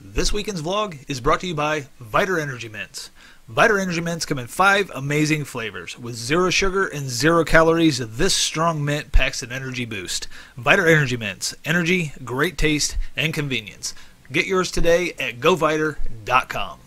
This weekend's vlog is brought to you by Viter Energy Mints. Viter Energy Mints come in five amazing flavors. With zero sugar and zero calories, this strong mint packs an energy boost. Viter Energy Mints. Energy, great taste, and convenience. Get yours today at goviter.com.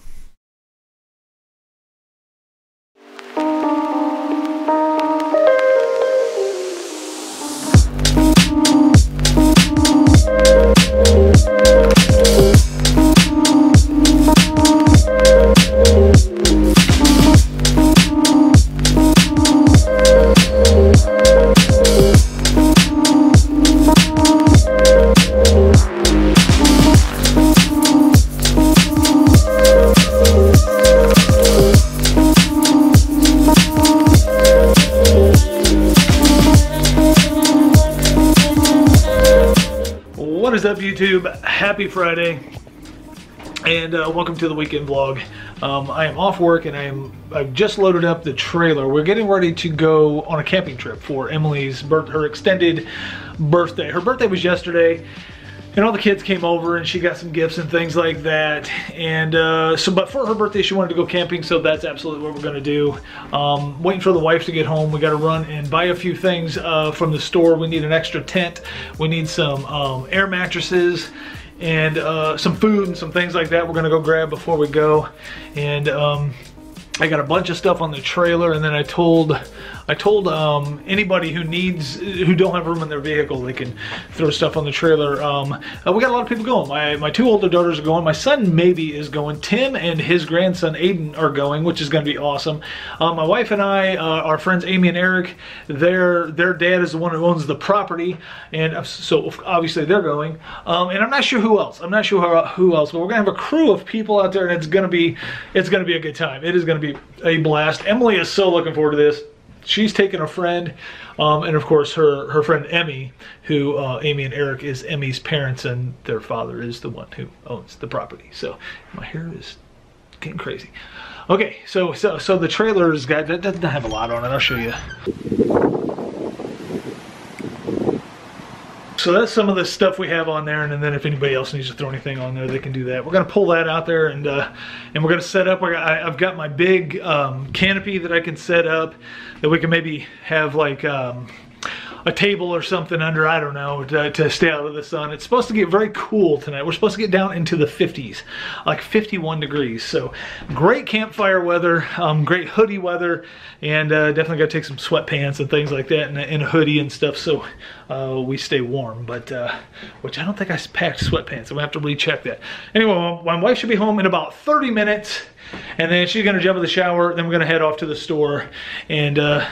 What is up, YouTube? Happy Friday, and uh, welcome to the weekend vlog. Um, I am off work, and I am I've just loaded up the trailer. We're getting ready to go on a camping trip for Emily's birth, her extended birthday. Her birthday was yesterday, and all the kids came over, and she got some gifts and things like that. And uh, so, but for her birthday, she wanted to go camping, so that's absolutely what we're to do. Um, waiting for the wife to get home. We got to run and buy a few things uh, from the store. We need an extra tent. We need some um, air mattresses and uh, some food and some things like that we're gonna go grab before we go. And um, I got a bunch of stuff on the trailer and then I told I told um, anybody who needs who don't have room in their vehicle they can throw stuff on the trailer. Um, uh, we got a lot of people going. My, my two older daughters are going. My son maybe is going. Tim and his grandson Aiden are going, which is going to be awesome. Uh, my wife and I, uh, our friends Amy and Eric, their their dad is the one who owns the property, and so obviously they're going. Um, and I'm not sure who else. I'm not sure who, who else, but we're gonna have a crew of people out there, and it's gonna be it's gonna be a good time. It is gonna be a blast. Emily is so looking forward to this she's taken a friend, um, and of course her her friend Emmy, who uh, Amy and Eric is Emmy's parents, and their father is the one who owns the property. So my hair is getting crazy. Okay, so so so the trailer's got that doesn't have a lot on it. I'll show you. So that's some of the stuff we have on there, and then if anybody else needs to throw anything on there, they can do that. We're gonna pull that out there, and uh, and we're gonna set up. I, I've got my big um, canopy that I can set up, that we can maybe have like um, a table or something under, I don't know, to, to, stay out of the sun. It's supposed to get very cool tonight. We're supposed to get down into the 50s, like 51 degrees. So great campfire weather, um, great hoodie weather, and uh, definitely got to take some sweatpants and things like that and, and a hoodie and stuff so uh, we stay warm. But, uh, which I don't think I packed sweatpants. I'm gonna have to recheck that. Anyway, my wife should be home in about 30 minutes and then she's gonna jump in the shower then we're gonna head off to the store and uh,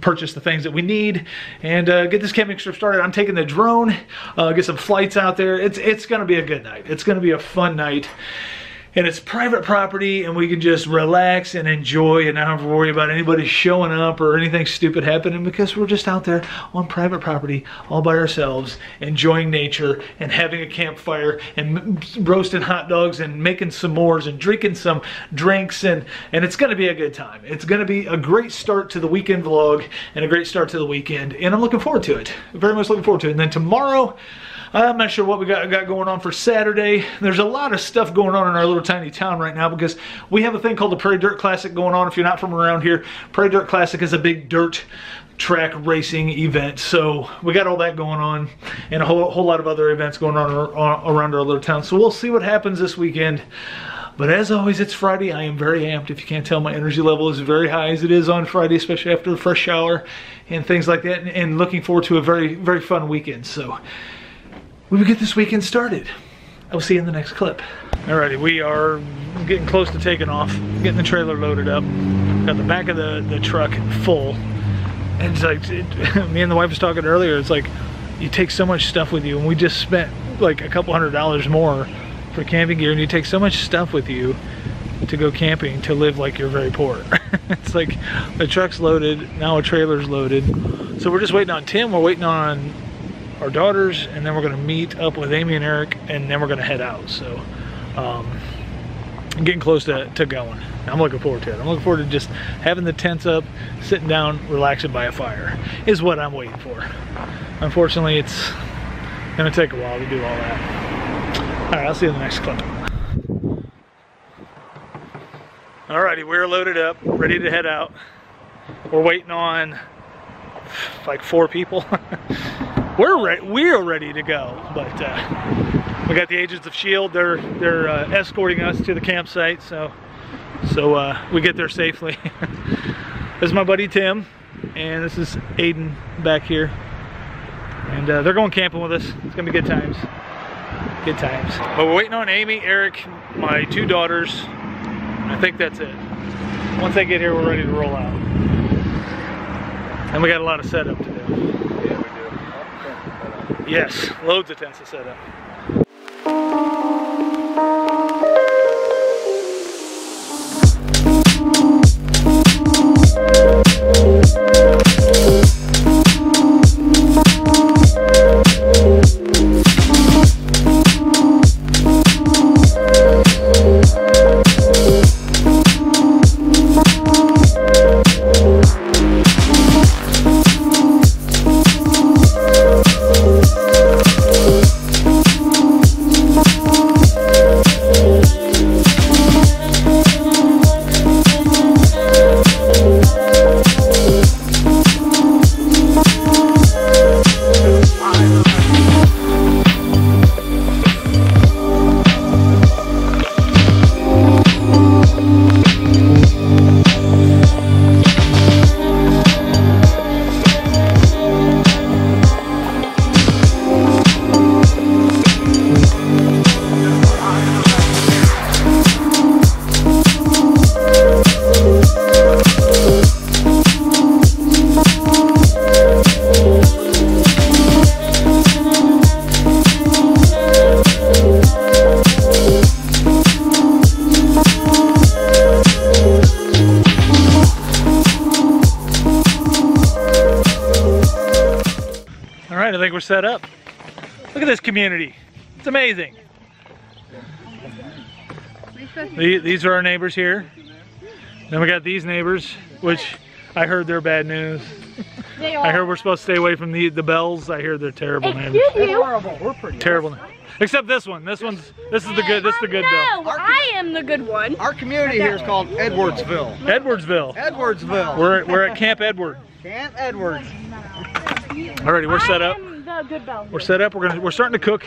purchase the things that we need and uh, get this camping trip started I'm taking the drone uh, get some flights out there it's it's gonna be a good night it's gonna be a fun night and it's private property and we can just relax and enjoy and not have to worry about anybody showing up or anything stupid happening because we're just out there on private property all by ourselves enjoying nature and having a campfire and roasting hot dogs and making s'mores and drinking some drinks and and it's going to be a good time. It's going to be a great start to the weekend vlog and a great start to the weekend and I'm looking forward to it. Very much looking forward to it. And then tomorrow I'm not sure what we got, got going on for Saturday. There's a lot of stuff going on in our little tiny town right now because we have a thing called the Prairie Dirt Classic going on. If you're not from around here, Prairie Dirt Classic is a big dirt track racing event. So we got all that going on and a whole, whole lot of other events going on around our little town. So we'll see what happens this weekend. But as always, it's Friday. I am very amped. If you can't tell, my energy level is very high as it is on Friday, especially after a fresh shower and things like that. And, and looking forward to a very, very fun weekend. So we will get this weekend started. I will see you in the next clip. Alrighty, we are getting close to taking off, getting the trailer loaded up. Got the back of the, the truck full. And it's like, it, me and the wife was talking earlier, it's like, you take so much stuff with you, and we just spent like a couple hundred dollars more for camping gear, and you take so much stuff with you to go camping to live like you're very poor. it's like the truck's loaded, now a trailer's loaded. So we're just waiting on Tim, we're waiting on our daughters and then we're gonna meet up with Amy and Eric and then we're gonna head out. So um, I'm getting close to, to going. I'm looking forward to it. I'm looking forward to just having the tents up, sitting down, relaxing by a fire is what I'm waiting for. Unfortunately, it's gonna take a while to do all that. All right, I'll see you in the next clip. Alrighty, we're loaded up, ready to head out. We're waiting on like four people. we're re we're ready to go, but uh, we got the agents of Shield. They're they're uh, escorting us to the campsite, so so uh, we get there safely. this is my buddy Tim, and this is Aiden back here, and uh, they're going camping with us. It's gonna be good times. Good times. But we're waiting on Amy, Eric, my two daughters, I think that's it. Once they get here, we're ready to roll out. And we got a lot of setup to do. Yes, loads of tents to set up. These are our neighbors here. Then we got these neighbors, which I heard they're bad news. They I heard we're supposed to stay away from the, the bells. I hear they're terrible neighbors. Excuse you. Horrible. We're pretty. Terrible. na- Except this one. This one's this is the good this is the good bill. No, I am the good one. Our community here is called Edwardsville. Edwardsville. Edwardsville. We're we're at Camp Edward. Camp Edwards. Alrighty, we're set I up. am the good bell. We're set up. We're gonna we're starting to cook.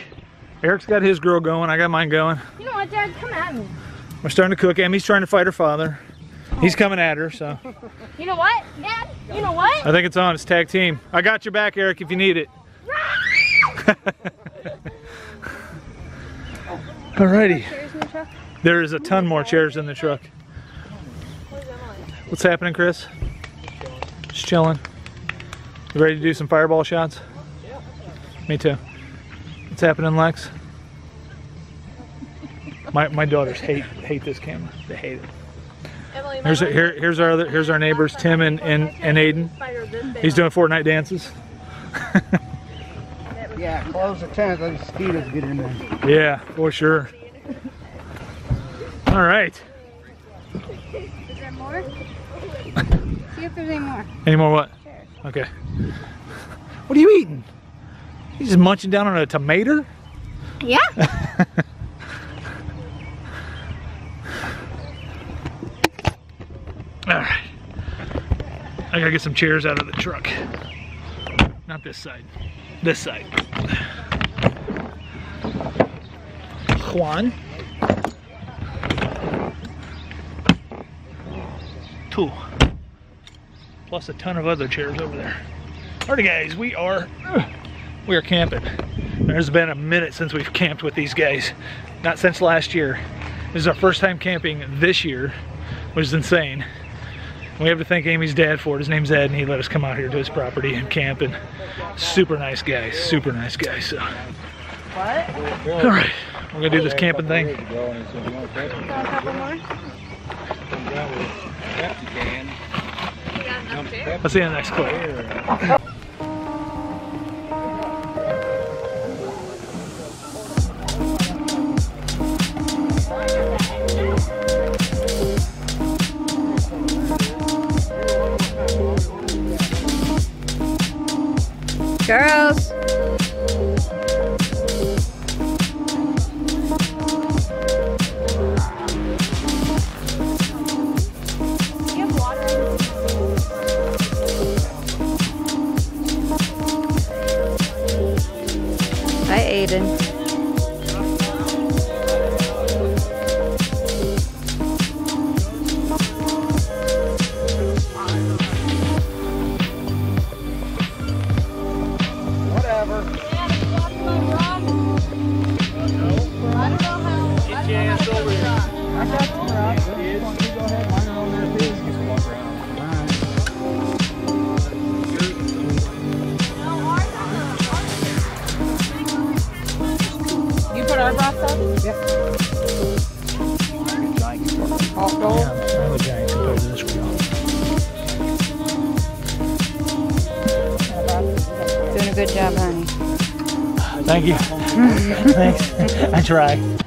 Eric's got his grill going. I got mine going. You know what, Dad? Come at me. We're starting to cook. Emmy's trying to fight her father. He's coming at her, so You know what, Dad? You know what? I think it's on. It's tag team. I got your back, Eric, if you need it. Alrighty. Chairs in the truck. There is a ton more chairs in the truck. What's happening, Chris? Just chilling. You ready to do some fireball shots? Me too. What's happening, Lex? My, my daughters hate hate this camera. They hate it. Emily, Here's here, here's our other here's our neighbors Tim and and, and Aiden. He's doing Fortnite dances. Yeah, close the tent. Let the mosquitoes get in there. Yeah, for sure. All right. Is there more? See if there's any more. Any more what? Okay. What are you eating? You just munching down on a tomato? Yeah. I gotta get some chairs out of the truck. Not this side. This side. Juan. Two. Plus a ton of other chairs over there. Alrighty guys, we are we are camping. There's been a minute since we've camped with these guys. Not since last year. This is our first time camping this year, which is insane. We have to thank Amy's dad for it. His name's Ed, and he let us come out here to his property and camp. And super nice guy, super nice guy. So, all right, we're gonna do this camping thing. Got a couple more. Let's see you in the next clip. I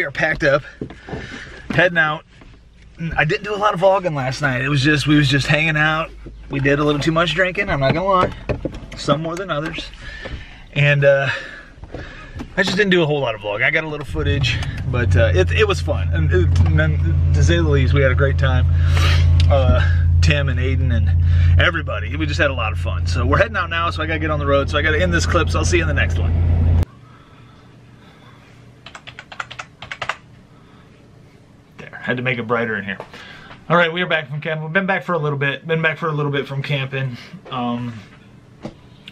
we are packed up, heading out. I didn't do a lot of vlogging last night. It was just we was just hanging out. We did a little too much drinking. I'm not gonna lie, some more than others, and uh, I just didn't do a whole lot of vlogging. I got a little footage, but uh, it it was fun, and, and to say the least, we had a great time. Uh, Tim and Aiden and everybody. We just had a lot of fun. So we're heading out now, so I gotta get on the road. So I gotta end this clip, so I'll see you in the next one. There, had to make it brighter in here. All right, we are back from camping. We've been back for a little bit. Been back for a little bit from camping. Um,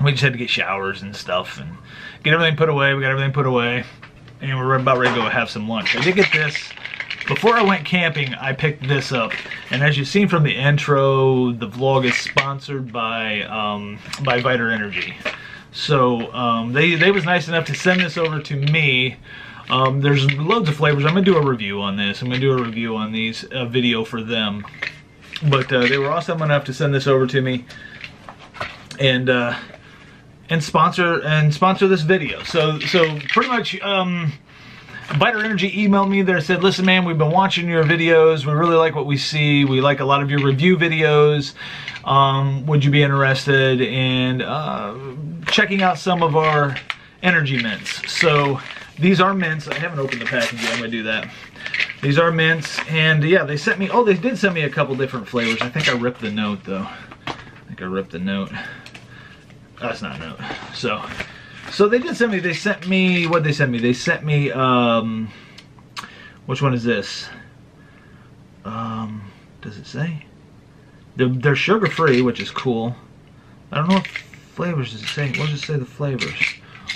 we just had to get showers and stuff and get everything put away. We got everything put away, and we're about ready to go have some lunch. I did get this. Before I went camping, I picked this up, and as you've seen from the intro, the vlog is sponsored by um, by Viter Energy. So um, they they was nice enough to send this over to me. Um, there's loads of flavors. I'm gonna do a review on this. I'm gonna do a review on these uh, video for them. But uh, they were awesome enough to send this over to me, and uh, and sponsor and sponsor this video. So so pretty much. Um, Viter Energy emailed me there and said, listen, man, we've been watching your videos. We really like what we see. We like a lot of your review videos. Um, would you be interested in uh, checking out some of our energy mints? So these are mints. I haven't opened the package yet. I'm going to do that. These are mints. And yeah, they sent me, oh, they did send me a couple different flavors. I think I ripped the note, though. I think I ripped the note. That's not a note. So, so they did send me, they sent me, what they sent me? They sent me, um, which one is this? Um, does it say? They're, they're sugar-free, which is cool. I don't know what flavors does it say. What does it say the flavors?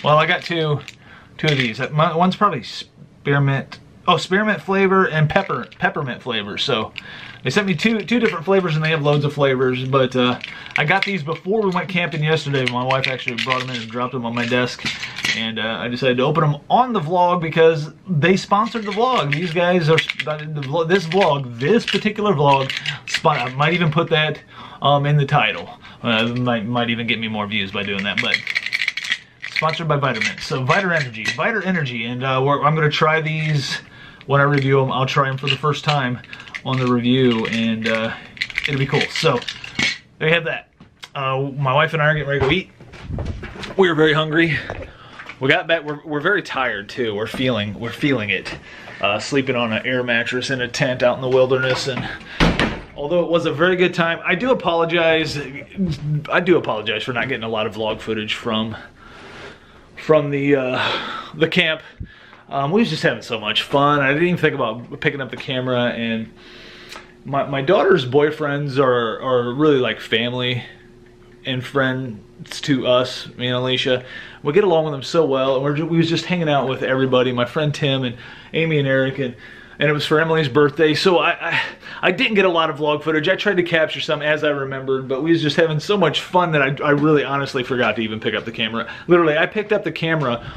Well, I got two, two of these. One's probably spearmint. Oh, spearmint flavor and pepper peppermint flavor. So they sent me two two different flavors and they have loads of flavors. But uh, I got these before we went camping yesterday. My wife actually brought them in and dropped them on my desk. And uh, I decided to open them on the vlog because they sponsored the vlog. These guys are, this vlog, this particular vlog, Spot, I might even put that um, in the title. Uh, might, might even get me more views by doing that. But sponsored by Vitamin. So Viter Energy, Viter Energy, and uh, I'm to try these when I review them. I'll try them for the first time on the review, and uh, it'll be cool. So there you have that. Uh, my wife and I are getting ready to eat. We are very hungry. We got back. We're, we're very tired too. We're feeling we're feeling it. Uh, sleeping on an air mattress in a tent out in the wilderness, and although it was a very good time, I do apologize. I do apologize for not getting a lot of vlog footage from from the uh, the camp. Um, we was just having so much fun. I didn't even think about picking up the camera, and my my daughter's boyfriends are are really like family and friends to us, me and Alicia. We get along with them so well, and we're, we was just hanging out with everybody, my friend Tim and Amy and Eric, and, and it was for Emily's birthday, so I, I, I didn't get a lot of vlog footage. I tried to capture some as I remembered, but we was just having so much fun that I, I really honestly forgot to even pick up the camera. Literally, I picked up the camera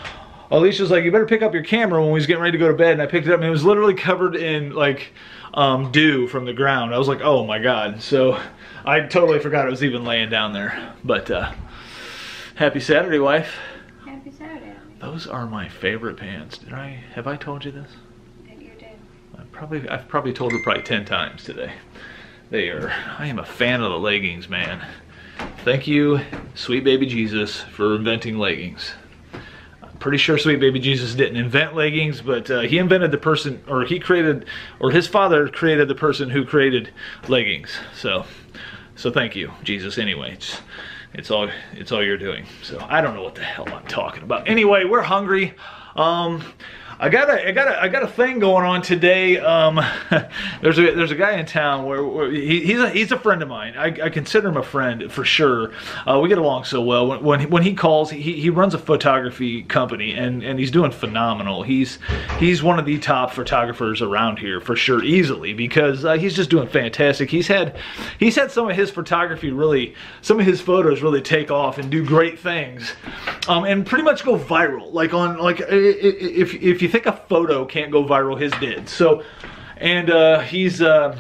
Alicia's like, you better pick up your camera when we was getting ready to go to bed. And I picked it up and it was literally covered in like um, dew from the ground. I was like, oh my God. So I totally forgot it was even laying down there. But uh, happy Saturday, wife. Happy Saturday. Those are my favorite pants. Did I, have I told you this? Probably, I've probably told her probably 10 times today. They are, I am a fan of the leggings, man. Thank you, sweet baby Jesus, for inventing leggings pretty sure Sweet Baby Jesus didn't invent leggings, but uh, he invented the person, or he created, or his father created the person who created leggings. So, so thank you, Jesus. Anyway, it's, it's all it's all you're doing. So I don't know what the hell I'm talking about. Anyway, we're hungry. Um, I got a, I got a, I got a thing going on today. Um, there's a, there's a guy in town where, where he, he's a, he's a friend of mine. I, I consider him a friend for sure. Uh, we get along so well. When, when, when he calls, he, he runs a photography company and, and he's doing phenomenal. He's, he's one of the top photographers around here for sure, easily, because uh, he's just doing fantastic. He's had, he's had some of his photography really, some of his photos really take off and do great things, um, and pretty much go viral. Like on, like if, if you think a photo can't go viral, his did. So, and uh, he's uh,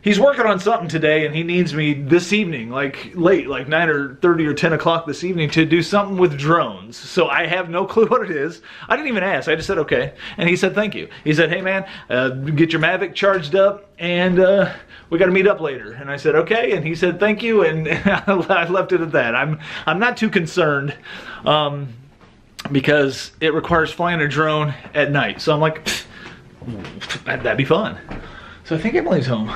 he's working on something today, and he needs me this evening, like late, like nine or thirty or ten o'clock this evening, to do something with drones. So I have no clue what it is. I didn't even ask. I just said okay, and he said thank you. He said, hey man, uh, get your Mavic charged up, and uh, we got to meet up later. And I said, okay. And he said, thank you. And I left it at that. I'm, I'm not too concerned. Um, because it requires flying a drone at night. So I'm like, that'd be fun. So I think Emily's home.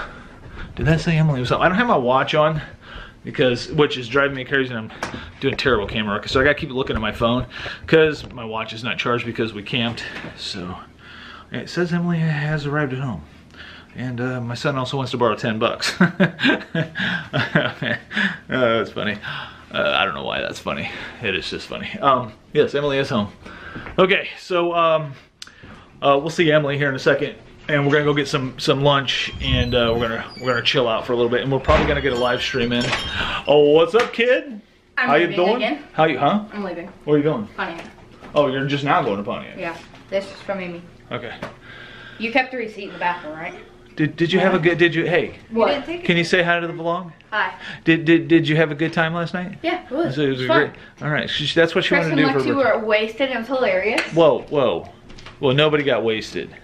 Did that say Emily was home? I don't have my watch on because which is driving me crazy and I'm doing terrible camera work. So I gotta keep looking at my phone because my watch is not charged because we camped. So it says Emily has arrived at home. And uh, my son also wants to borrow 10 bucks. oh, that's funny. Uh, I don't know why that's funny. It is just funny. Um, yes, Emily is home. Okay, so um, uh, we'll see Emily here in a second, and we're gonna go get some some lunch, and uh, we're gonna we're gonna chill out for a little bit, and we're probably gonna get a live stream in. Oh, what's up, kid? I'm How you doing? again. How you? Huh? I'm leaving. Where are you going? Pontiac. Oh, you're just now going to Pontiac. Yeah. This is from Amy. Okay. You kept the receipt in the bathroom, right? Did Did you have a good? Did you? Hey, What? can you say hi to the vlog? Hi. Did Did Did you have a good time last night? Yeah, it was. It was It a fun. great. All right, she, that's what she Chris wanted and to do Lexi for. were wasted. It was hilarious. Whoa, whoa, Well, nobody got wasted.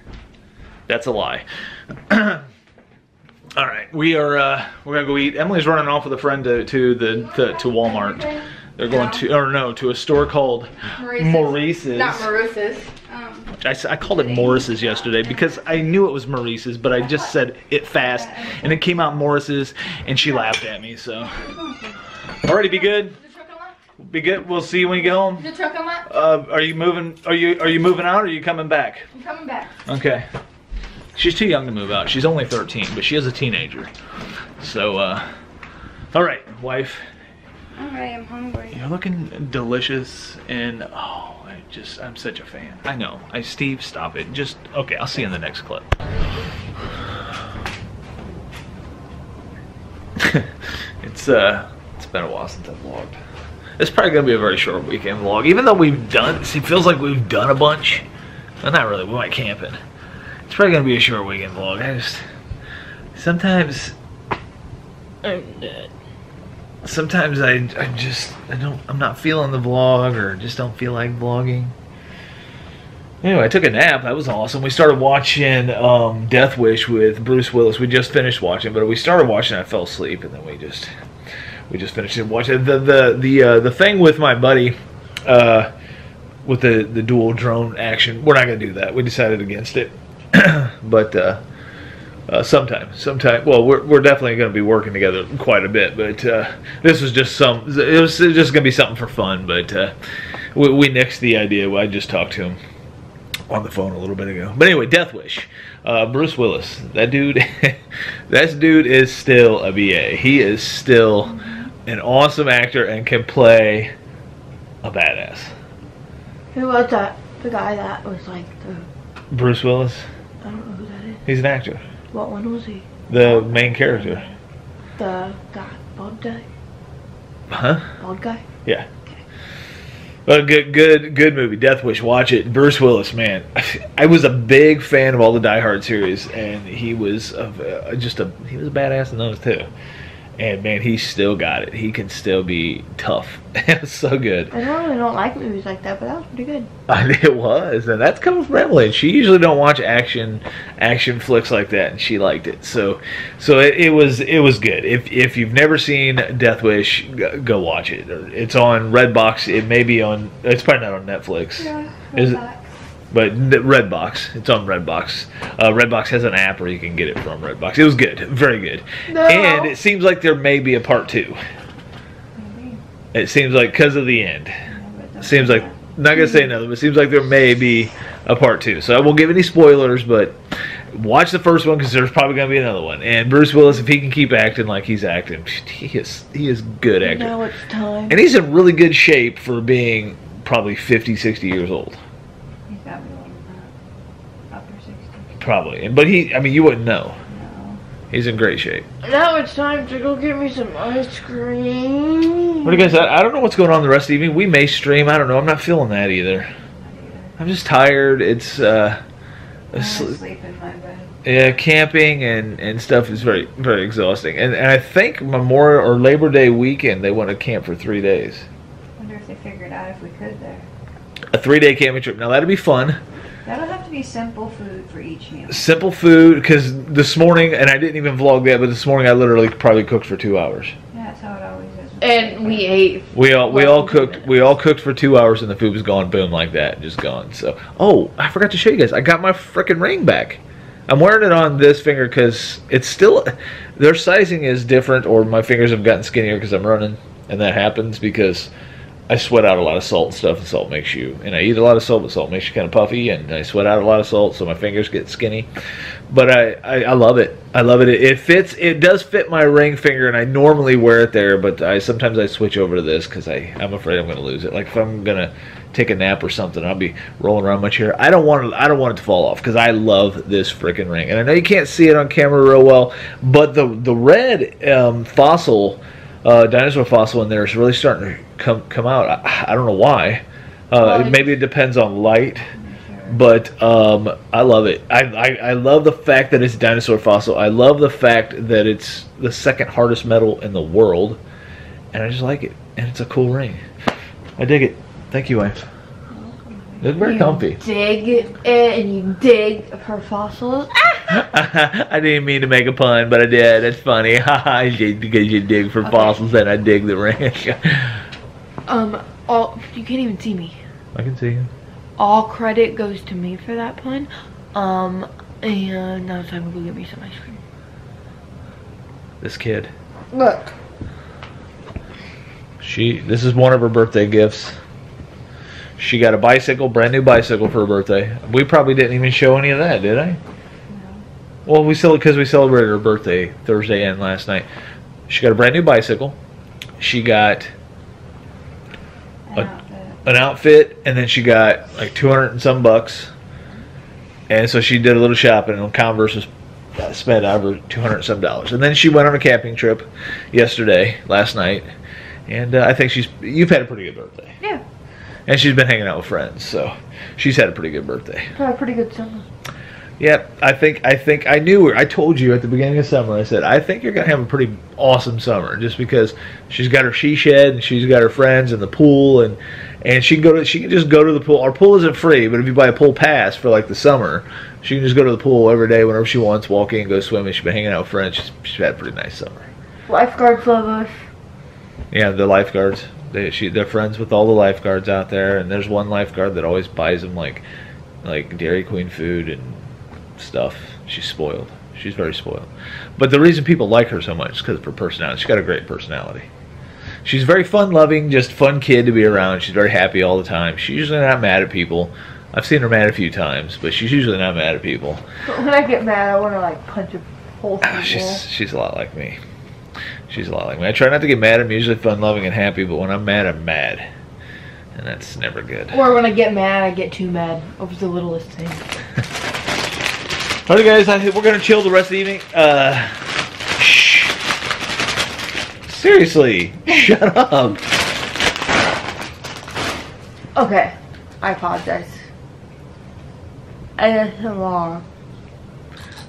That's a lie. All right, we are uh, we're gonna go eat. Emily's running off with a friend to to the to, to Walmart. They're going to or no to a store called Maurice's. Not Maurice's. Um, I, I called it Morris's yesterday because I knew it was Maurice's, but I just said it fast, and it came out Morris's, and she laughed at me. So, alrighty, be good. is the truck unlocked? Be good. We'll see you when you get home. The truck? Uh, are you moving? Are you are you moving out? or Are you coming back? I'm coming back. Okay. She's too young to move out. She's only 13, but she is a teenager. So, uh, all right, wife, Alright, I'm hungry. you're looking delicious, and oh, I just, I'm such a fan. I know. I, Steve, stop it. Just okay. I'll see you in the next clip. it's uh, it's been a while since I've vlogged. It's probably gonna be a very short weekend vlog, even though we've done. It feels like we've done a bunch. Well, not really. We went camping. It's probably gonna be a short weekend vlog. I just sometimes. Sometimes I, I just I don't I'm not feeling the vlog or just don't feel like vlogging. Anyway, I took a nap. That was awesome. We started watching um, Death Wish with Bruce Willis. We just finished watching, but we started watching. I fell asleep, and then we just we just finished watching the the the uh, the thing with my buddy uh, with the the dual drone action. We're not gonna do that. We decided against it, but uh, uh, sometime, sometime. Well, we're we're definitely gonna be working together quite a bit. But uh, this was just some. It was just gonna be something for fun. But uh, we, we nixed the idea. I just talked to him on the phone a little bit ago. But anyway, Death Wish. Uh, Bruce Willis. That dude, that dude is still a BA. He is still an awesome actor and can play a badass. Who was that? The guy that was like the. Bruce Willis. I don't know who that is. He's an actor. What one was he? The main character. The guy. Bald guy? Huh? Bald guy? Yeah. Well, good, good, good movie. Death Wish. Watch it. Bruce Willis, man. I was a big fan of all the Die Hard series, and he was a, just a he was a badass in those too. And man, he still got it. He can still be tough. it was so good. I normally don't like movies like that, but that was pretty good. It was, and that's coming from Emily. And she usually don't watch action action flicks like that, and she liked it. So, so it, it was it was good. If if you've never seen Death Wish, go, go watch it. It's on Redbox. It may be on. It's probably not on Netflix. Yeah. Is it-. But Redbox, it's on Redbox. Uh, Redbox has an app where you can get it from Redbox. It was good, very good. No. And it seems like there may be a part two. Maybe. It seems like because of the end. Seems like not gonna say nothing, but it seems like there may be a part two. So I won't give any spoilers, but watch the first one because there's probably gonna be another one. And Bruce Willis, if he can keep acting like he's acting, he is he is good actor, Now it's time. and he's in really good shape for being probably 50, 60 years old. He's got me like that. Upper 60. Probably, and but he, I mean, you wouldn't know. He's in great shape. Now it's time to go get me some ice cream. What do you guys? I, I don't know what's going on the rest of the evening. We may stream. I don't know. I'm not feeling that either. I'm just tired. It's uh, I'm it's- gonna sleep in my bed. yeah, camping and and stuff is very very exhausting. And and I think Memorial or Labor Day weekend they want to camp for three days. Wonder if they figured out if we could there. A three day camping trip. Now that'd be fun. That'll have to be simple food for each meal. Simple food because this morning and I didn't even vlog that, but this morning I literally probably cooked for two hours. Yeah, that's how it always is. And we ate. We all we all cooked we all cooked for two hours and the food was gone boom like that just gone. So oh I forgot to show you guys I got my freaking ring back. I'm wearing it on this finger because it's still their sizing is different or my fingers have gotten skinnier because I'm running and that happens because I sweat out a lot of salt and stuff and salt makes you and I eat a lot of salt but salt makes you kind of puffy and I sweat out a lot of salt so my fingers get skinny. But I, I, I love it. I love it. it. It fits. It does fit my ring finger, and I normally wear it there. But I sometimes I switch over to this because I I'm afraid I'm going to lose it. Like if I'm gonna take a nap or something, I'll be rolling around my chair. I don't want it. I don't want it to fall off because I love this freaking ring. And I know you can't see it on camera real well, but the the red um, fossil, uh, dinosaur fossil in there is really starting to come come out. I, I don't know why. Uh, Well, maybe it depends on light but um, I love it. I, I, I love the fact that it's a dinosaur fossil. I love the fact that it's the second hardest metal in the world, and I just like it. And it's a cool ring. I dig it. Thank you, wife. It's very you comfy. dig it and you dig for fossils. Ah! I didn't mean to make a pun, but I did. It's funny. Haha, because you dig for Okay. fossils and I dig the ranch. Um, all you can't even see me. I can see you. All credit goes to me for that pun. Um, and now it's time to go get me some ice cream. This kid. Look. She. This is one of her birthday gifts. She got a bicycle, brand new bicycle for her birthday. We probably didn't even show any of that, did I? Well, we still because we celebrated her birthday Thursday and last night. She got a brand new bicycle. She got a, an outfit, and then she got like two hundred and some bucks. And so she did a little shopping, and Converse was uh, spent over two hundred and some dollars. And then she went on a camping trip yesterday, last night, and uh, I think she's you've had a pretty good birthday. Yeah. And she's been hanging out with friends, so she's had a pretty good birthday. Had a pretty good summer. Yep, I think I think I knew her. I told you at the beginning of summer. I said I think you're gonna have a pretty awesome summer, just because she's got her she shed and she's got her friends and the pool and and she can go to she can just go to the pool. Our pool isn't free, but if you buy a pool pass for like the summer, she can just go to the pool every day whenever she wants, walk in, go swimming. She's been hanging out with friends. She's, she's had a pretty nice summer. Lifeguards love us. Yeah, the lifeguards. They she they're friends with all the lifeguards out there, and there's one lifeguard that always buys them like like Dairy Queen food and stuff. She's spoiled. She's very spoiled. But the reason people like her so much is because of her personality. She's got a great personality. She's very fun loving, just fun kid to be around. She's very happy all the time. She's usually not mad at people. I've seen her mad a few times, but she's usually not mad at people. But when I get mad, I want to like punch a hole through ah, the wall. She's she's a lot like me. She's a lot like me. I try not to get mad. I'm usually fun loving and happy, but when I'm mad, I'm mad, and that's never good. Or when I get mad, I get too mad over the littlest thing. Alright, guys, I think we're gonna chill the rest of the evening. Uh, shh. Seriously, shut up. Okay, I apologize. I did it wrong.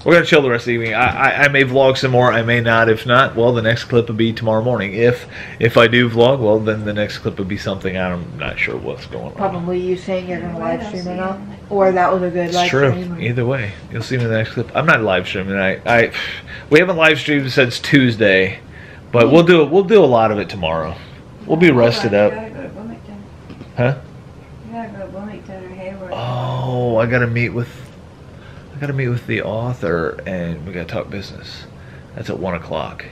We're gonna chill the rest of the evening. I, I, I may vlog some more. I may not. If not, well, the next clip will be tomorrow morning. If if I do vlog, well, then the next clip will be something I'm not sure what's going on. Probably you saying you're gonna live stream or not, or that was a good It's live true. stream. or- Either way, you'll see me in the next clip. I'm not live streaming. I, I we haven't live streamed since Tuesday, but we'll do it. we'll do a lot of it tomorrow. We'll be rested up, gotta go to Bloomington. huh? You go to Hayward. Oh, I gotta meet with I gotta meet with the author and we gotta talk business. That's at one o'clock.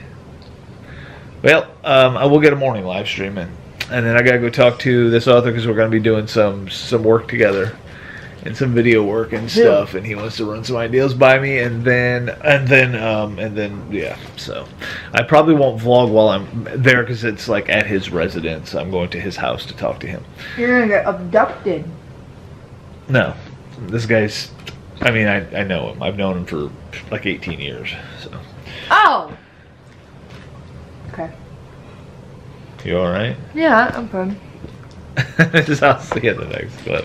Well, um, I will get a morning live stream and and then I gotta go talk to this author because we're gonna be doing some some work together and some video work and stuff and he wants to run some ideas by me and then and then um and then yeah so i probably won't vlog while i'm there because it's like at his residence i'm going to his house to talk to him You're gonna get abducted. no, this guy's. I mean, I, I know him. I've known him for like 18 years. So, Oh. Okay. you all right? Yeah, I'm fine. Just I'll see you in the next clip.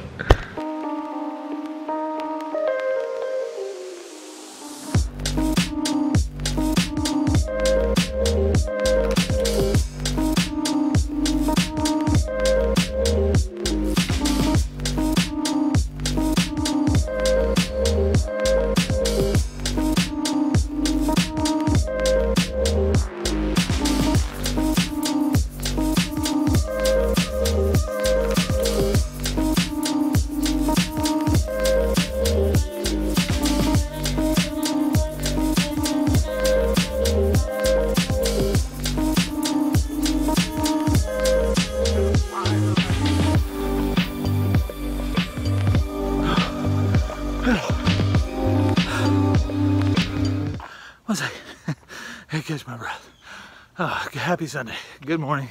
One sec. Hey, catch my breath. Oh, happy Sunday. Good morning.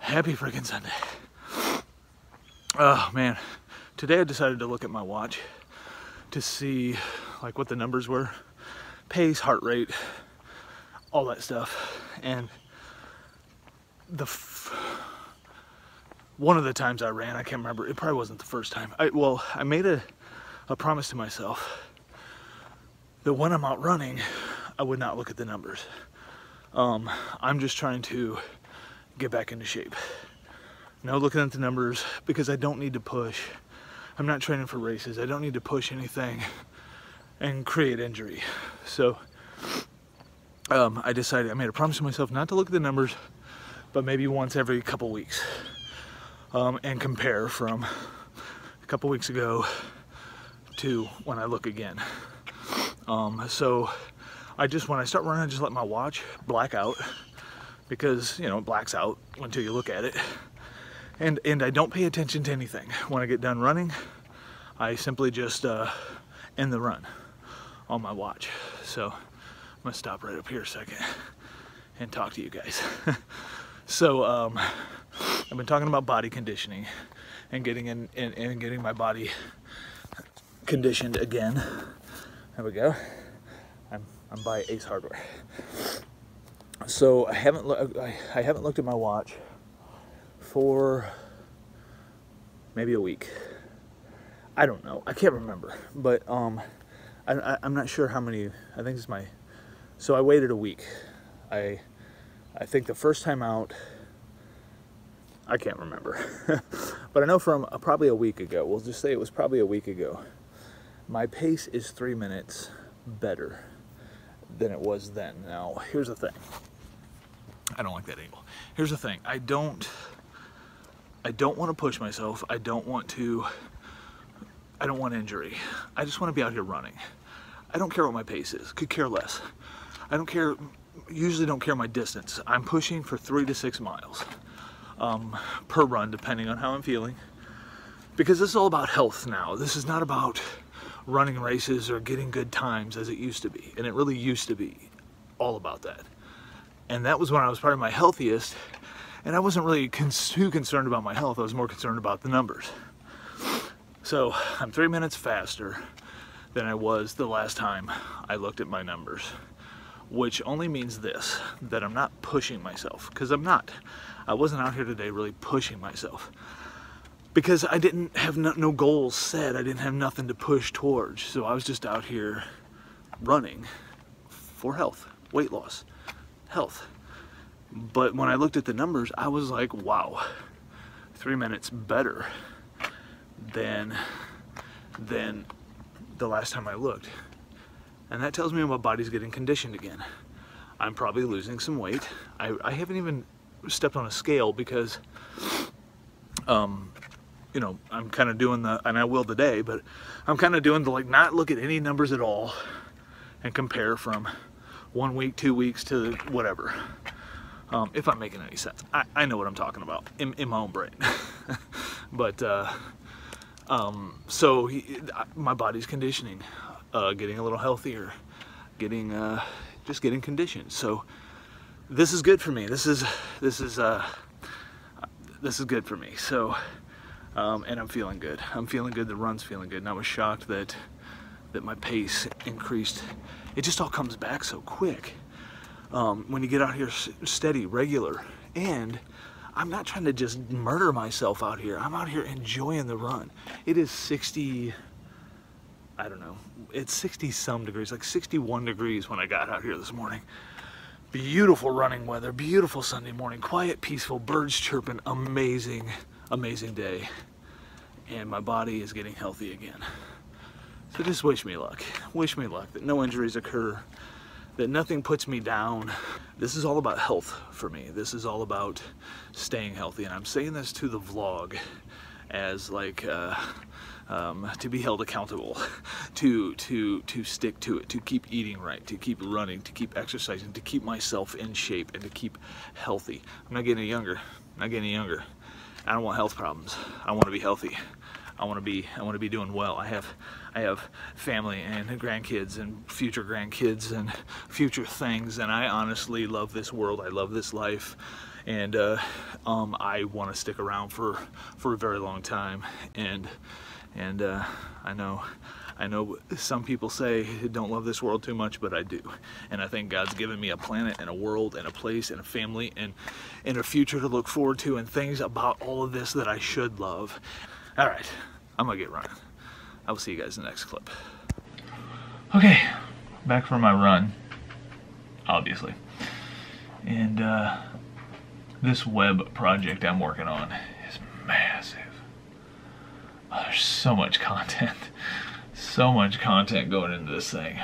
Happy freaking Sunday. Oh man, today I decided to look at my watch to see like what the numbers were, pace, heart rate, all that stuff, and the one of the times I ran, I can't remember. It probably wasn't the first time. I well, I made a a promise to myself that when I'm out running, I would not look at the numbers. Um, I'm just trying to get back into shape. No looking at the numbers because I don't need to push. I'm not training for races. I don't need to push anything and create injury. So um, I decided, I made a promise to myself not to look at the numbers, but maybe once every couple weeks um, and compare from a couple weeks ago to when I look again. Um, so I just, when I start running, I just let my watch black out because, you know, it blacks out until you look at it. And, and I don't pay attention to anything. When I get done running, I simply just uh, end the run on my watch. So I'm gonna stop right up here a second and talk to you guys. so um, I've been talking about body conditioning and getting in and, and getting my body conditioned again. There we go. I'm I'm by Ace Hardware. So I haven't lo- I, I haven't looked at my watch for maybe a week. I don't know. I can't remember, but um, I, I, I'm not sure how many. I think it's my. So I waited a week. I I think the first time out. I can't remember, but I know from probably a week ago. We'll just say it was probably a week ago. My pace is three minutes better than it was then. Now, here's the thing. I don't like that angle. Here's the thing. I don't I don't want to push myself. I don't want to I don't want injury. I just want to be out here running. I don't care what my pace is. Could care less. I don't care usually don't care my distance. I'm pushing for 3 to 6 miles um, per run depending on how I'm feeling. Because this is all about health now. This is not about running races or getting good times as it used to be. And it really used to be all about that. And that was when I was probably my healthiest. And I wasn't really too concerned about my health. I was more concerned about the numbers. So I'm three minutes faster than I was the last time I looked at my numbers, which only means this that I'm not pushing myself because I'm not. I wasn't out here today really pushing myself because I didn't have no, no goals set. I didn't have nothing to push towards. So I was just out here running for health, weight loss, health. But when I looked at the numbers, I was like, wow, three minutes better than than the last time I looked. And that tells me my body's getting conditioned again. I'm probably losing some weight. I, I haven't even stepped on a scale because um, you know, I'm kind of doing the, and I will today, but I'm kind of doing the like not look at any numbers at all and compare from one week, two weeks to whatever. Um, if I'm making any sense, I, I know what I'm talking about in, in my own brain. but uh, um, so he, my body's conditioning, uh, getting a little healthier, getting uh, just getting conditioned. So this is good for me. This is this is uh, this is good for me. So um, and I'm feeling good. I'm feeling good. The run's feeling good. And I was shocked that that my pace increased. It just all comes back so quick um, when you get out here steady, regular, and I'm not trying to just murder myself out here. I'm out here enjoying the run. It is 60. I don't know. It's 60 some degrees, like 61 degrees when I got out here this morning. Beautiful running weather, beautiful Sunday morning, quiet, peaceful, birds chirping, amazing, amazing day. And my body is getting healthy again. So just wish me luck. Wish me luck that no injuries occur, that nothing puts me down. This is all about health for me. This is all about staying healthy. And I'm saying this to the vlog as like uh, um, to be held accountable, to to to stick to it, to keep eating right, to keep running, to keep exercising, to keep myself in shape, and to keep healthy. I'm not getting any younger. I'm not getting any younger. I don't want health problems. I want to be healthy. I want to be I want to be doing well. I have I have family and grandkids and future grandkids and future things and I honestly love this world. I love this life and uh, um, I want to stick around for for a very long time and and uh, I know I know some people say don't love this world too much, but I do. And I think God's given me a planet and a world and a place and a family and, and a future to look forward to and things about all of this that I should love. All right, I'm gonna get running. I will see you guys in the next clip. Okay, back from my run, obviously. And uh, this web project I'm working on is massive. Oh, there's so much content. So much content going into this thing.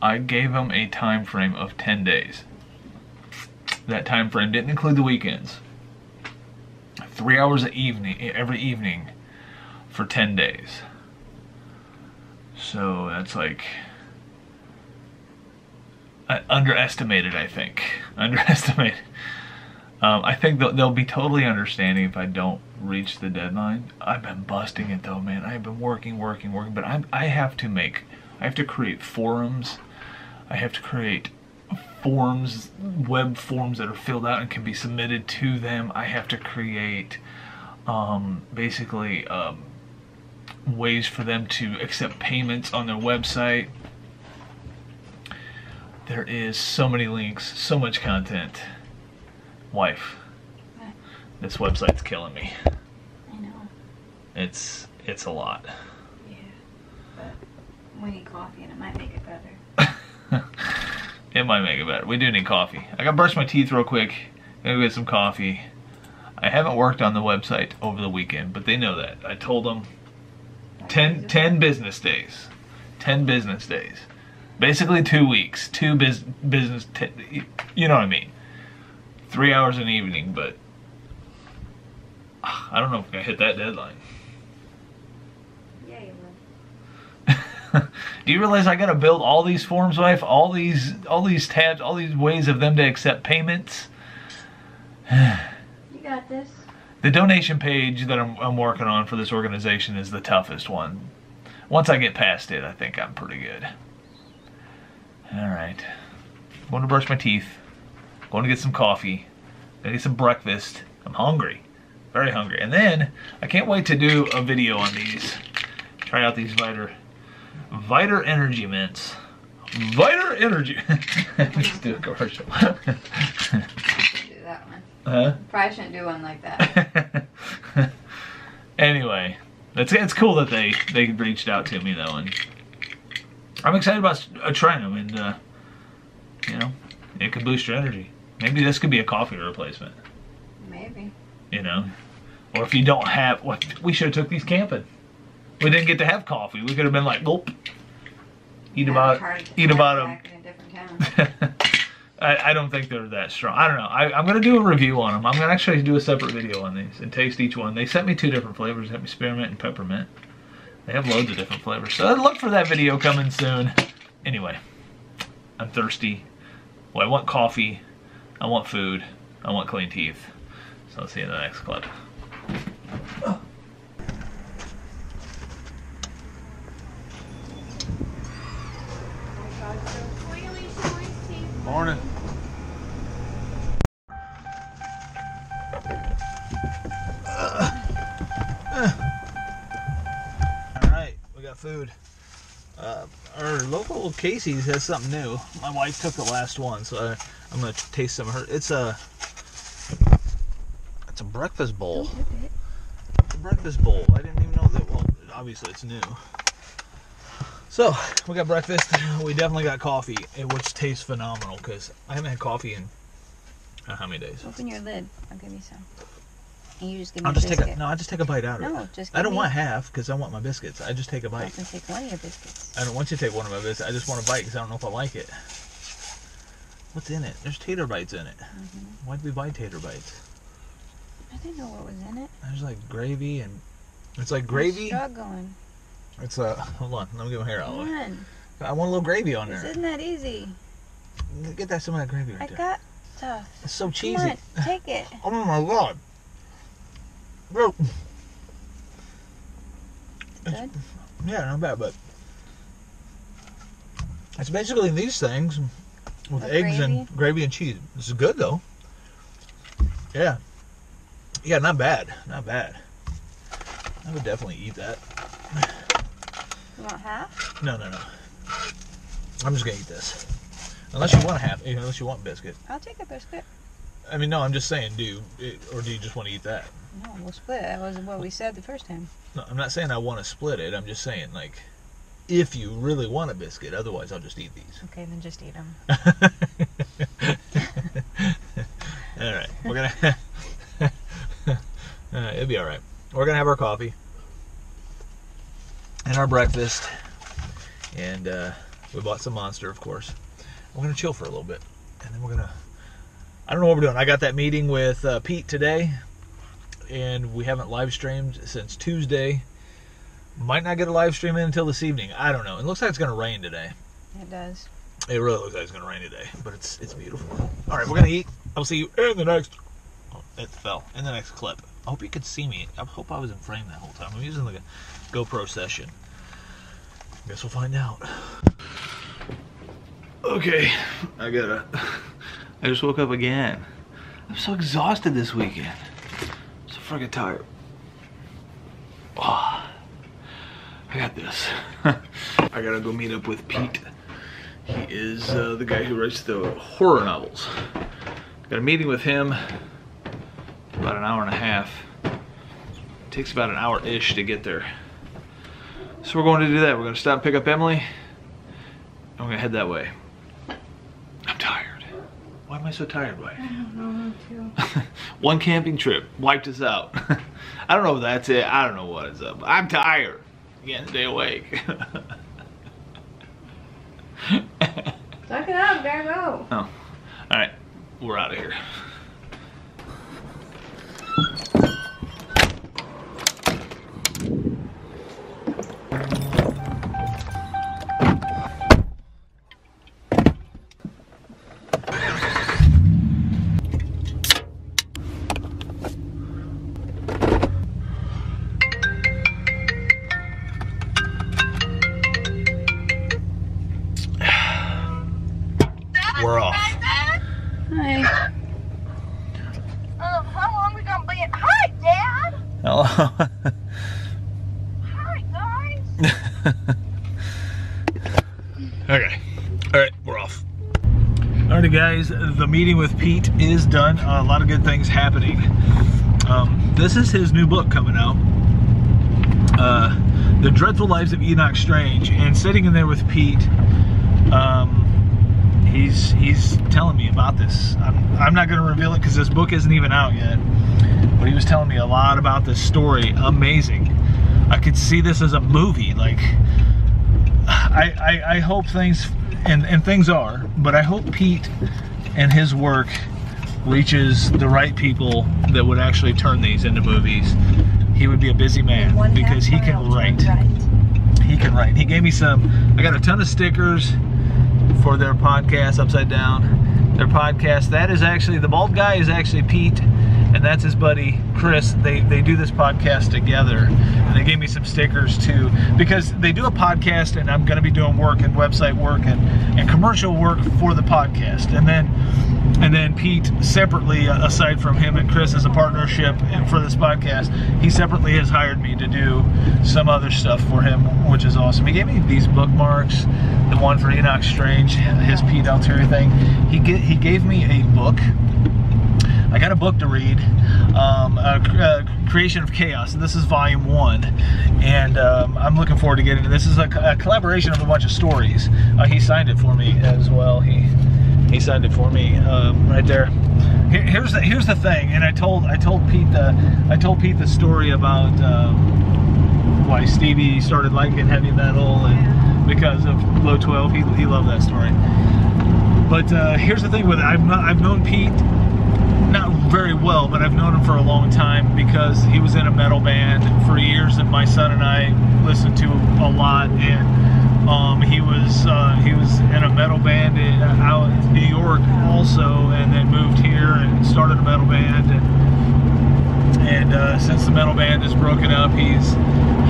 I gave them a time frame of 10 days. That time frame didn't include the weekends. 3 hours evening every evening for 10 days. So that's like I underestimated, I think. Underestimated. Um, I think they'll, they'll be totally understanding if I don't reach the deadline. I've been busting it though, man. I've been working, working, working, but I'm, I have to make, I have to create forums. I have to create forms, web forms that are filled out and can be submitted to them. I have to create um, basically um, ways for them to accept payments on their website. There is so many links, so much content. Wife, this website's killing me. I know. It's it's a lot. Yeah. But we need coffee and it might make it better. It might make it better. We do need coffee. I gotta brush my teeth real quick. Gonna go get some coffee. I haven't worked on the website over the weekend, but they know that. I told them 10, 10 business days. 10 business days. Basically two weeks. Two bus- business, t- you know what I mean. Three hours in the evening, but ah, I don't know if I'm hit that deadline. Yeah, you will. Do you realize I gotta build all these forms, wife? All these, all these tabs, all these ways of them to accept payments. You got this. The donation page that I'm, I'm working on for this organization is the toughest one. Once I get past it, I think I'm pretty good. All right, going to brush my teeth. Going to get some coffee. Gonna get some breakfast. I'm hungry, very hungry. And then I can't wait to do a video on these. Try out these Viter, Viter Energy Mints. Viter Energy. Let's do a commercial. Do that one. huh? Probably shouldn't do one like that. anyway, it's it's cool that they they reached out to me though, and I'm excited about uh, trying them, and uh, you know, it could boost your energy. Maybe this could be a coffee replacement. Maybe. You know, or if you don't have, what we should have took these camping. We didn't get to have coffee. We could have been like, gulp, eat about eat about them. I, I don't think they're that strong. I don't know. I, I'm going to do a review on them. I'm going to actually do a separate video on these and taste each one. They sent me two different flavors. They sent me spearmint and peppermint. They have loads of different flavors. So look for that video coming soon. Anyway, I'm thirsty. Well, I want coffee. I want food. I want clean teeth. So I'll see you in the next clip. Oh. Morning. Casey's has something new. My wife took the last one, so I, I'm gonna taste some of her. It's a, it's a breakfast bowl. It's a breakfast bowl. I didn't even know that. Well, obviously it's new. So we got breakfast. We definitely got coffee, eh, which tastes phenomenal because I haven't had coffee in know how many days. Open your lid. I'll give you some. You just give me I'll a just take a no. I just take a bite out of it. No, just I don't me- want half because I want my biscuits. I just take a bite. I can take one of your biscuits. I don't want you to take one of my biscuits. I just want a bite because I don't know if I like it. What's in it? There's tater bites in it. Mm-hmm. Why'd we buy tater bites? I didn't know what was in it. There's like gravy and it's like gravy. I'm struggling. It's uh hold on. Let me get my hair out. Come of the way. on. I want a little gravy on This there. isn't that easy. Get that some of that gravy I right there. I got stuff. It's so Come cheesy. on, take it. Oh my god. Bro, Good. yeah, not bad, but it's basically these things with With eggs and gravy? gravy and cheese. This is good though. Yeah. Yeah, not bad. Not bad. I would definitely eat that. You want half? No, no, no. I'm just gonna eat this. Unless you want half, unless you want biscuit. I'll take a biscuit. I mean, no, I'm just saying, do you, or do you just want to eat that? No, we'll split. That was what we said the first time. No, I'm not saying I want to split it. I'm just saying, like, if you really want a biscuit, otherwise I'll just eat these. Okay, then just eat them. all right, we're gonna. all right, it'll be all right. We're gonna have our coffee. and our breakfast, and uh, we bought some Monster, of course. We're gonna chill for a little bit, and then we're gonna. I don't know what we're doing. I got that meeting with uh, Pete today, and we haven't live streamed since Tuesday. Might not get a live stream in until this evening. I don't know. It looks like it's gonna rain today. It does. It really looks like it's gonna rain today, but it's it's beautiful. All right, we're gonna eat. I'll see you in the next. Oh, it fell in the next clip. I hope you could see me. I hope I was in frame that whole time. I'm using like a GoPro session. Guess we'll find out. Okay, I gotta. I just woke up again. I'm so exhausted this weekend. So freaking tired. Oh, I got this. I gotta go meet up with Pete. He is uh, the guy who writes the horror novels. Got a meeting with him. About an hour and a half. It Takes about an hour-ish to get there. So we're going to do that. We're going to stop and pick up Emily. And we're going to head that way. I'm tired. Why am I so tired, Why? I don't know too. One camping trip wiped us out. I don't know if that's it. I don't know what it's up. I'm tired. Can't stay awake. Suck it up, gotta go. Oh. Alright. We're out of here. Hello. Hi, guys. okay. All right, we're off. Alrighty, guys. The meeting with Pete is done. Uh, a lot of good things happening. Um, this is his new book coming out. Uh, the Dreadful Lives of Enoch Strange. And sitting in there with Pete, um, he's he's telling me about this. I'm, I'm not going to reveal it because this book isn't even out yet. But he was telling me a lot about this story. Amazing. I could see this as a movie. Like, I, I, I hope things, and, and things are, but I hope Pete and his work reaches the right people that would actually turn these into movies. He would be a busy man because he can write. He can write. He gave me some. I got a ton of stickers for their podcast, Upside Down. Their podcast. That is actually the bald guy is actually Pete, and that's his buddy Chris. They they do this podcast together, and they gave me some stickers too because they do a podcast, and I'm going to be doing work and website work and and commercial work for the podcast, and then. And then Pete separately, uh, aside from him and Chris as a partnership and for this podcast, he separately has hired me to do some other stuff for him, which is awesome. He gave me these bookmarks, the one for Enoch Strange, his Pete Altieri thing. He get, he gave me a book. I got a book to read, um, uh, uh, Creation of Chaos, and this is volume one. And um, I'm looking forward to getting it. This is a, a collaboration of a bunch of stories. Uh, he signed it for me as well. He he signed it for me um, right there. Here, here's the here's the thing, and I told I told Pete the I told Pete the story about um, why Stevie started liking heavy metal and because of Low 12. He, he loved that story. But uh, here's the thing with it. I've not, I've known Pete not very well, but I've known him for a long time because he was in a metal band for years that my son and I listened to a lot, and um, he was uh, he was in a metal band in, out in New York also, and then moved here and started a metal band, and and uh, since the metal band is broken up, he's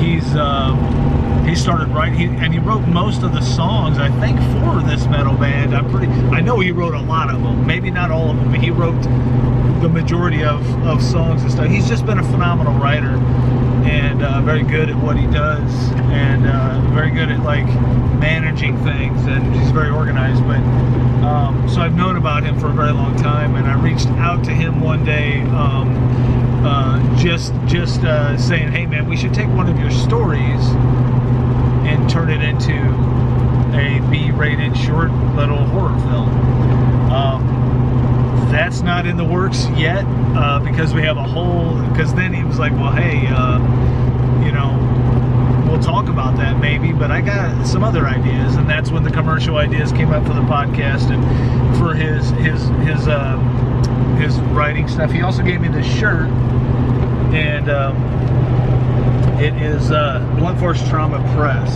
he's um, he started writing, he, and he wrote most of the songs I think for this metal band. I'm pretty, I know he wrote a lot of them, maybe not all of them, but he wrote the majority of, of songs and stuff. He's just been a phenomenal writer and uh, very good at what he does and uh, very good at like managing things and he's very organized. But um, so I've known about him for a very long time and I reached out to him one day. Um, uh, just just uh, saying, hey man, we should take one of your stories and turn it into a B-rated short little horror film. Um, that's not in the works yet uh, because we have a whole. Because then he was like, well, hey, uh, you know, we'll talk about that maybe, but I got some other ideas, and that's when the commercial ideas came up for the podcast and for his his his um, his writing stuff. He also gave me this shirt, and um, it is uh, Blunt Force Trauma Press,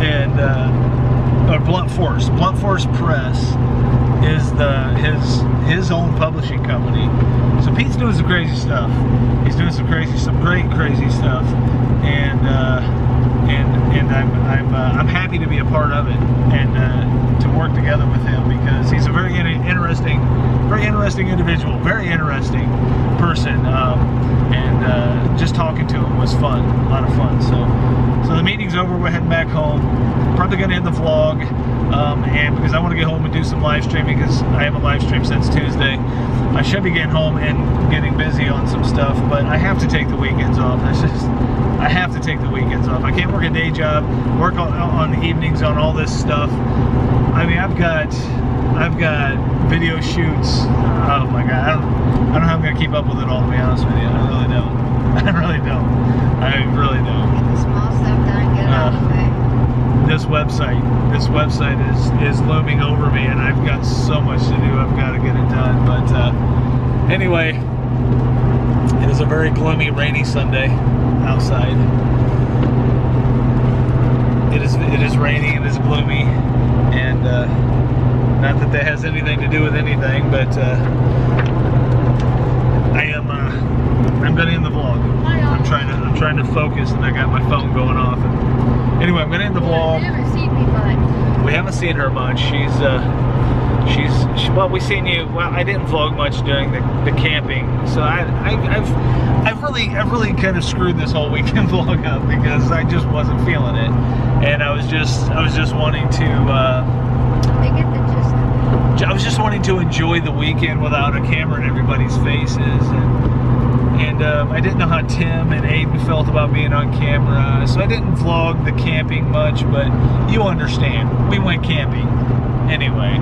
and uh, or Blunt Force Blunt Force Press is the his his own publishing company. So Pete's doing some crazy stuff. He's doing some crazy, some great crazy stuff, and uh, and and I'm I'm uh, I'm happy to be a part of it and uh, to work together with him because he's a very interesting, very interesting individual, very interesting person, um, and uh, just talking to him was fun, a lot of fun. So so the meeting's over. We're heading back home. Probably gonna end the vlog. Um, and because I want to get home and do some live streaming because I haven't live streamed since Tuesday. I should be getting home and getting busy on some stuff, but I have to take the weekends off. That's just I have to take the weekends off. I can't work a day job, work on, on the evenings on all this stuff. I mean, I've got I've got video shoots. Oh my god, I don't I don't know how I'm gonna keep up with it all. To be honest with you, I really don't. I really don't. I really don't Get the small stuff done, get it out of the way. this website this website is is looming over me and i've got so much to do i've got to get it done but uh, anyway it is a very gloomy rainy sunday outside it is it is rainy it is gloomy and uh, not that that has anything to do with anything but uh, i am uh, i'm gonna end the vlog i'm trying to i'm trying to focus and i got my phone going off and anyway i'm gonna end the vlog You never seen me much. we haven't seen her much. She's uh, she's she, well, we seen you. Well, I didn't vlog much during the, the camping, so I, I I've I've really I've really kind of screwed this whole weekend vlog up because I just wasn't feeling it, and I was just I was just wanting to. Uh, They get the gist. I was just wanting to enjoy the weekend without a camera in everybody's faces, and and um, I didn't know how Tim and Aiden felt about being on camera, so I didn't vlog the camping much. But you understand, we went camping anyway.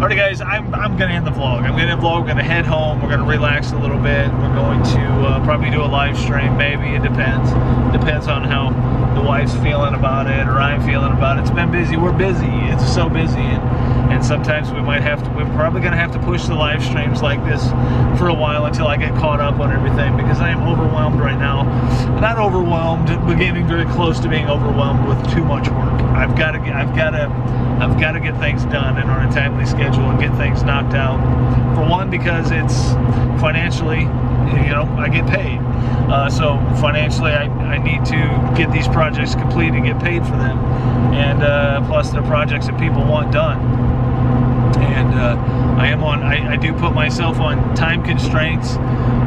Alright guys, I'm I'm gonna end the vlog. I'm gonna end the vlog. We're gonna head home. We're gonna relax a little bit. We're going to uh, probably do a live stream. Maybe it depends. Depends on how the wife's feeling about it or I'm feeling about it. It's been busy. We're busy. It's so busy, and, and sometimes we might have to. We're probably gonna have to push the live streams like this for a while until I get caught up on everything because I am overwhelmed right now. Not overwhelmed, but getting very close to being overwhelmed with too much work. I've got to get. I've got to. I've got to get things done and on a timely schedule and get things knocked out. For one, because it's financially, you know, I get paid. Uh, so financially, I, I need to get these projects complete and get paid for them. And uh, plus, they're projects that people want done. And uh, I am on. I, I do put myself on time constraints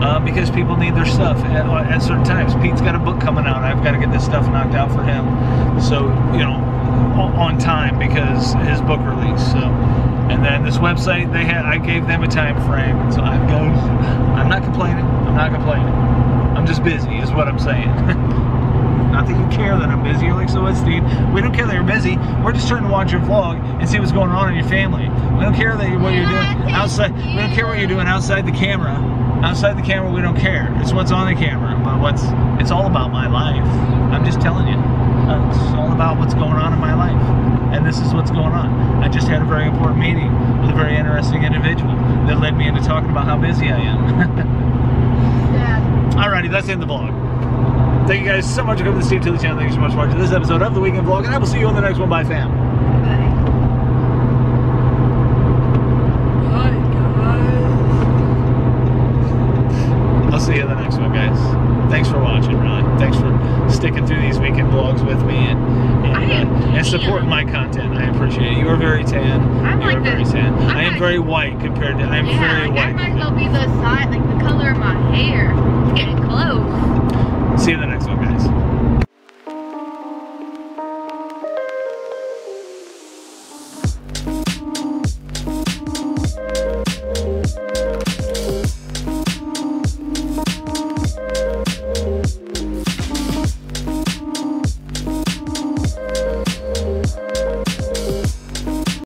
uh, because people need their stuff at, at certain times. Pete's got a book coming out. I've got to get this stuff knocked out for him. So you know, on time because his book release. So, and then this website they had. I gave them a time frame. So I'm going. I'm not complaining. I'm not complaining. I'm just busy, is what I'm saying. Not that you care that I'm busy. You're like, so what, Steve? We don't care that you're busy. We're just trying to watch your vlog and see what's going on in your family. We don't care that what you're doing outside. We don't care what you're doing outside the camera. Outside the camera, we don't care. It's what's on the camera. But what's it's all about my life. I'm just telling you. Uh, It's all about what's going on in my life. And this is what's going on. I just had a very important meeting with a very interesting individual that led me into talking about how busy I am. Dad. Alrighty, that's the end of the vlog. Thank you guys so much for coming to the Steve Tooley channel. Thank you so much for watching this episode of the Weekend Vlog, and I will see you on the next one. Bye, fam. Bye. I'll see you in the next one, guys. Thanks for watching, really. Thanks for sticking through these weekend vlogs with me and and, uh, and supporting my content. I appreciate it. You are very tan. I'm you are like very tan. I'm I am like- very white compared to. I am Yeah, very like I white. might as well be the side, like the color of my hair. It's getting close. See you in the next one, guys.